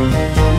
Música